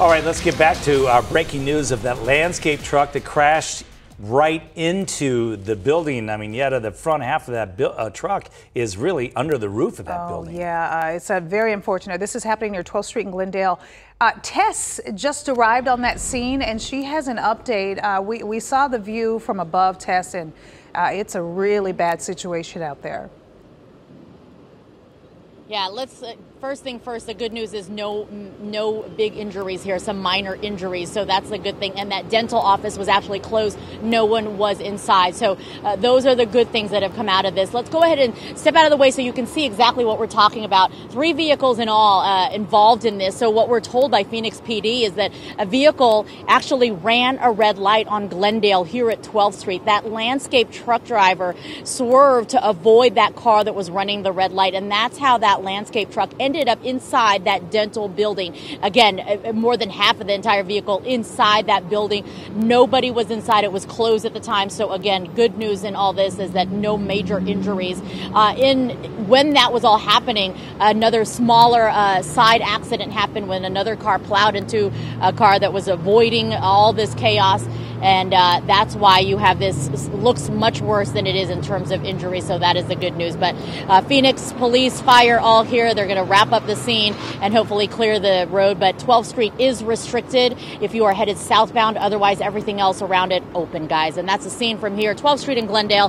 All right, let's get back to our breaking news of that landscape truck that crashed right into the building. I mean, yet the front half of that uh, truck is really under the roof of that Oh, building. yeah, uh, it's uh, very unfortunate. This is happening near 12th Street in Glendale. Uh, Tess just arrived on that scene and she has an update. Uh, we, we saw the view from above, Tess, and uh, it's a really bad situation out there. Yeah, let's uh, first thing first. The good news is no no big injuries here. Some minor injuries, so that's a good thing. And that dental office was actually closed. No one was inside. So uh, those are the good things that have come out of this. Let's go ahead and step out of the way so you can see exactly what we're talking about. Three vehicles in all uh, involved in this. So what we're told by Phoenix PD is that a vehicle actually ran a red light on Glendale here at 12th Street. That landscape truck driver swerved to avoid that car that was running the red light, and that's how that landscape truck ended up inside that dental building. Again, uh, more than half of the entire vehicle inside that building. Nobody was inside. It was closed at the time. So again, good news in all this is that no major injuries. Uh, in when that was all happening, another smaller uh, side accident happened when another car plowed into a car that was avoiding all this chaos and uh, that's why you have this looks much worse than it is in terms of injury. So that is the good news. But uh, Phoenix police, fire, all here. They're going to wrap up the scene and hopefully clear the road. But 12th Street is restricted if you are headed southbound. Otherwise, everything else around it open, guys. And that's the scene from here, 12th Street in Glendale.